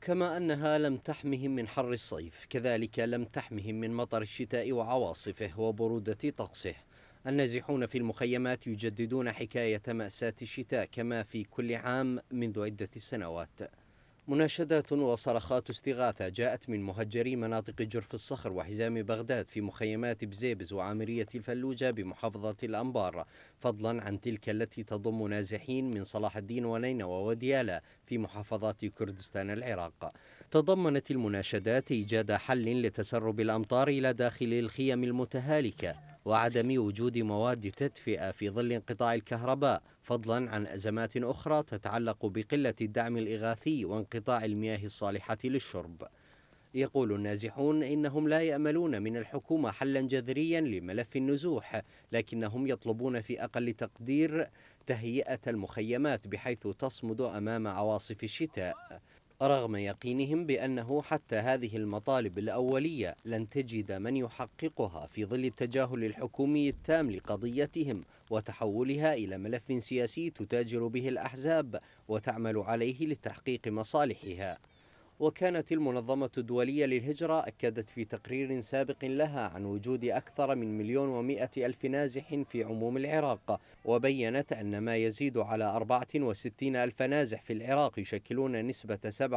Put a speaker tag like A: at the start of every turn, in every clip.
A: كما أنها لم تحمهم من حر الصيف كذلك لم تحمهم من مطر الشتاء وعواصفه وبرودة طقسه. النازحون في المخيمات يجددون حكاية مأساة الشتاء كما في كل عام منذ عدة سنوات. مناشدات وصرخات استغاثة جاءت من مهجري مناطق جرف الصخر وحزام بغداد في مخيمات بزيبز وعامرية الفلوجة بمحافظة الأنبار فضلا عن تلك التي تضم نازحين من صلاح الدين ونينوى وديالى في محافظات كردستان العراق. تضمنت المناشدات إيجاد حل لتسرب الأمطار إلى داخل الخيم المتهالكة. وعدم وجود مواد تدفئة في ظل انقطاع الكهرباء فضلا عن أزمات أخرى تتعلق بقلة الدعم الإغاثي وانقطاع المياه الصالحة للشرب. يقول النازحون إنهم لا يأملون من الحكومة حلا جذريا لملف النزوح لكنهم يطلبون في أقل تقدير تهيئة المخيمات بحيث تصمد أمام عواصف الشتاء. رغم يقينهم بأنه حتى هذه المطالب الأولية لن تجد من يحققها في ظل التجاهل الحكومي التام لقضيتهم وتحولها إلى ملف سياسي تتاجر به الأحزاب وتعمل عليه لتحقيق مصالحها. وكانت المنظمة الدولية للهجرة أكدت في تقرير سابق لها عن وجود أكثر من مليون ومائة ألف نازح في عموم العراق وبينت أن ما يزيد على 64 ألف نازح في العراق يشكلون نسبة 7%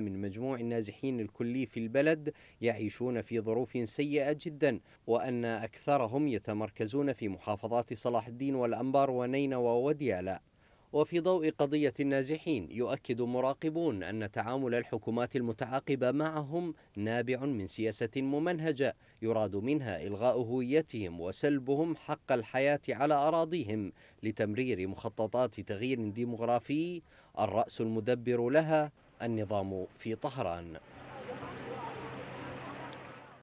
A: من مجموع النازحين الكلي في البلد يعيشون في ظروف سيئة جدا وأن أكثرهم يتمركزون في محافظات صلاح الدين والأنبار ونينوى وديالى وفي ضوء قضية النازحين يؤكد مراقبون أن تعامل الحكومات المتعاقبة معهم نابع من سياسة ممنهجة يراد منها إلغاء هويتهم وسلبهم حق الحياة على أراضيهم لتمرير مخططات تغيير ديمغرافي الرأس المدبر لها النظام في طهران.